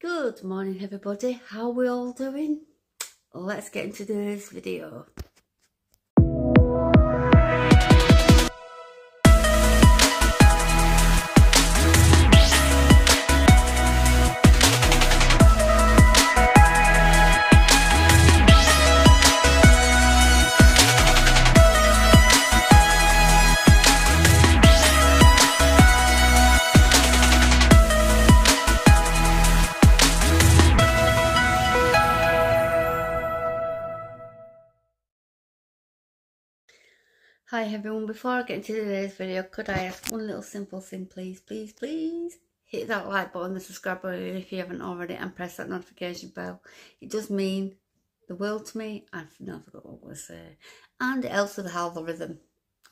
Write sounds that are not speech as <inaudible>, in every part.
Good morning everybody, how are we all doing? Let's get into today's video. Hi everyone, before I get into today's video, could I ask one little simple thing please, please, please? Hit that like button, the subscribe button if you haven't already and press that notification bell. It does mean the world to me. I've now forgot what I was going to say. And it helps with the algorithm.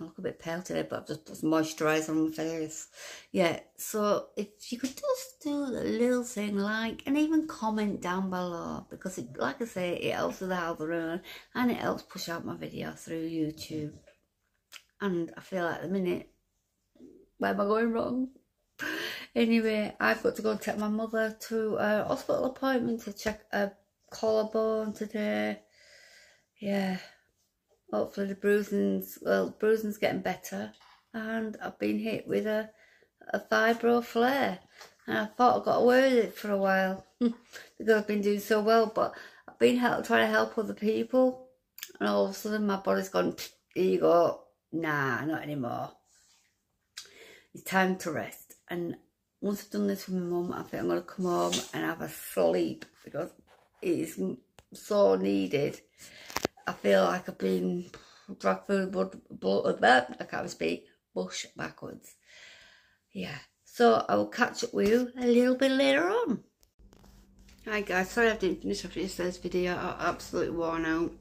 I look a bit pale today, but I've just put some moisturiser on my face. Yeah, so if you could just do a little thing like, and even comment down below, because it, like I say, it helps with the algorithm and it helps push out my video through YouTube and I feel like the minute, where am I going wrong? <laughs> anyway, I've got to go and take my mother to a hospital appointment to check a collarbone today. Yeah, hopefully the bruising's, well, bruising's getting better. And I've been hit with a, a fibro flare. And I thought I got away with it for a while <laughs> because I've been doing so well. But I've been help, trying to help other people. And all of a sudden my body's gone, here you go, nah, not anymore. It's time to rest. And once I've done this with my mum, I think I'm going to come home and have a sleep because it is so needed. I feel like I've been dragged through blood, blood, uh, blood, I can't speak, bush backwards. Yeah, so I will catch up with you a little bit later on. Hi guys, sorry I didn't finish off yesterday's video, I'm absolutely worn out.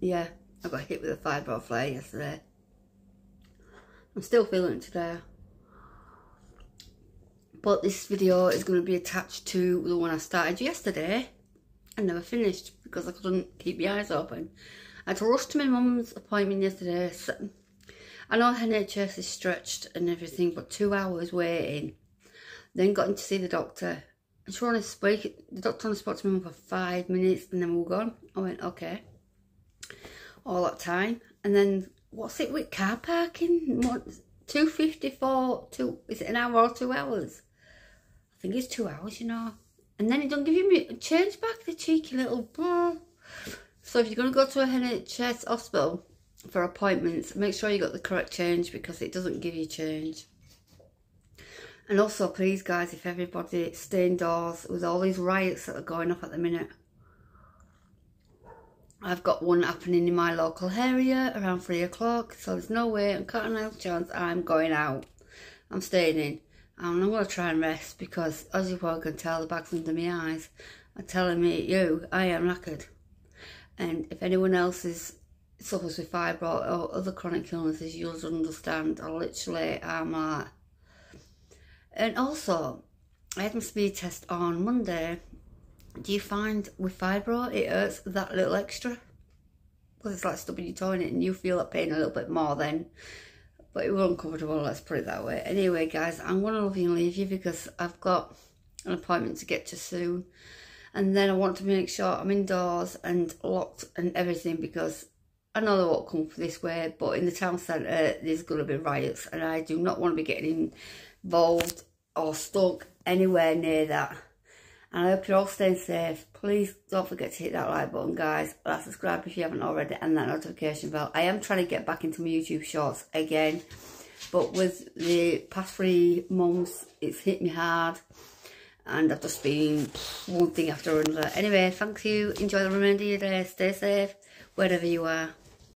Yeah, I got hit with a fibro flare yesterday. I'm still feeling it today. But this video is going to be attached to the one I started yesterday and never finished because I couldn't keep my eyes open. I had to rush to my mum's appointment yesterday. So I know NHS is stretched and everything, but two hours waiting. Then got in to see the doctor. And she only spoke, the doctor on only spoke to me for five minutes and then we were gone. I went, okay. All that time. And then what's it with car parking? What, 254, two, is it an hour or two hours? I think it's two hours, you know. And then it don't give you change back, the cheeky little... So if you're going to go to a NHS hospital for appointments, make sure you got the correct change because it doesn't give you change. And also, please, guys, if everybody stay indoors with all these riots that are going off at the minute, I've got one happening in my local area around three o'clock, so there's no way, I'm cutting out chance I'm going out. I'm staying in. And I'm going to try and rest because, as you probably can tell, the bags under my eyes are telling me, you, I am knackered. And if anyone else is suffers with fibro or other chronic illnesses, you'll understand. I literally am like... And also, I had my speed test on Monday do you find with fibro it hurts that little extra? Because it's like stubbing your toe in it and you feel that pain a little bit more then. But it was uncomfortable, let's put it that way. Anyway, guys, I'm going to love you and leave you because I've got an appointment to get to soon. And then I want to make sure I'm indoors and locked and everything because I know they won't come this way, but in the town centre there's going to be riots and I do not want to be getting involved or stuck anywhere near that. And I hope you're all staying safe. Please don't forget to hit that like button, guys. That subscribe if you haven't already, and that notification bell. I am trying to get back into my YouTube shorts again. But with the past three months, it's hit me hard. And I've just been one thing after another. Anyway, thank you. Enjoy the remainder of your day. Stay safe, wherever you are.